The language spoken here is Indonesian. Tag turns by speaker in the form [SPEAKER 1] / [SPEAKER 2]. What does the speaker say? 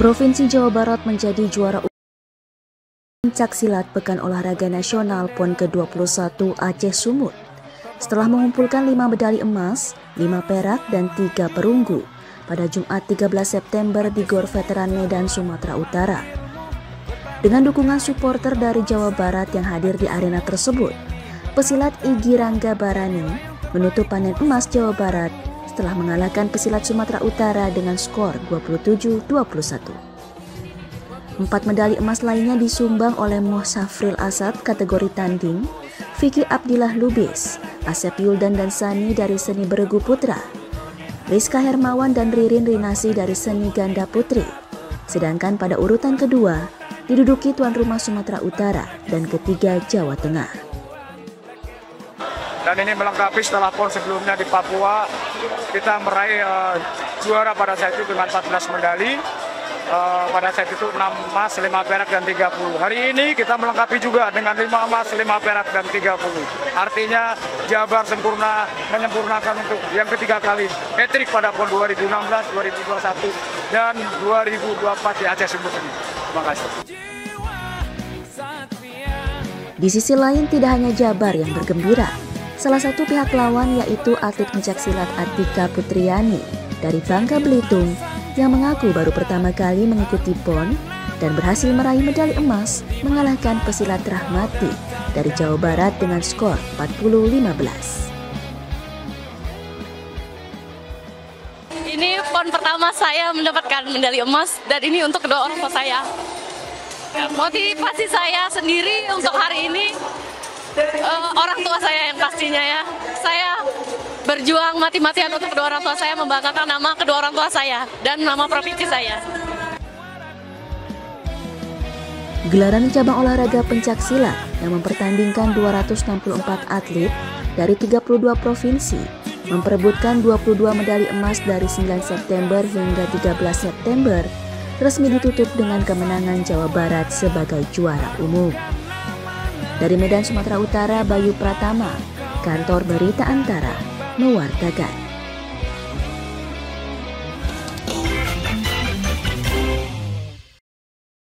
[SPEAKER 1] Provinsi Jawa Barat menjadi juara Pencak silat Pekan Olahraga Nasional PON ke-21 Aceh Sumut setelah mengumpulkan 5 medali emas, 5 perak, dan 3 perunggu pada Jumat 13 September di Gor Veteran Medan, Sumatera Utara. Dengan dukungan supporter dari Jawa Barat yang hadir di arena tersebut, pesilat Igi Rangga Barani menutup panen emas Jawa Barat setelah mengalahkan pesilat Sumatera Utara dengan skor 27-21. Empat medali emas lainnya disumbang oleh Safril Asad kategori tanding, Vicky Abdillah Lubis, Asep Yuldan dan Sani dari seni beregu putra, Rizka Hermawan dan Ririn Rinasi dari seni ganda putri. Sedangkan pada urutan kedua diduduki tuan rumah Sumatera Utara dan ketiga Jawa Tengah.
[SPEAKER 2] Dan ini melengkapi setelah pon sebelumnya di Papua, kita meraih uh, juara pada saat itu dengan 14 medali uh, pada saat itu 6 emas, 5 perak, dan 30. Hari ini kita melengkapi juga dengan 5 emas, 5 perak, dan 30. Artinya Jabar sempurna menyempurnakan untuk yang ketiga kali hat-trick pada PON 2016, 2021, dan 2024 di Aceh Sumut ini. Terima kasih.
[SPEAKER 1] Di sisi lain tidak hanya Jabar yang bergembira. Salah satu pihak lawan yaitu atlet pencaksilat Atika Putriani dari Bangka Belitung yang mengaku baru pertama kali mengikuti PON dan berhasil meraih medali emas mengalahkan pesilat Rahmati dari Jawa Barat dengan skor 40-15.
[SPEAKER 3] Ini PON pertama saya mendapatkan medali emas dan ini untuk kedua orang tua saya. Motivasi saya sendiri untuk hari ini uh, orang tua saya yang pastinya ya. Saya berjuang mati-matian untuk kedua orang tua saya membanggakan nama kedua orang tua saya dan nama provinsi saya.
[SPEAKER 1] Gelaran cabang olahraga pencak silat yang mempertandingkan 264 atlet dari 32 provinsi memperebutkan 22 medali emas dari 9 September hingga 13 September resmi ditutup dengan kemenangan Jawa Barat sebagai juara umum. Dari Medan, Sumatera Utara, Bayu Pratama, Kantor Berita Antara, mewartakan.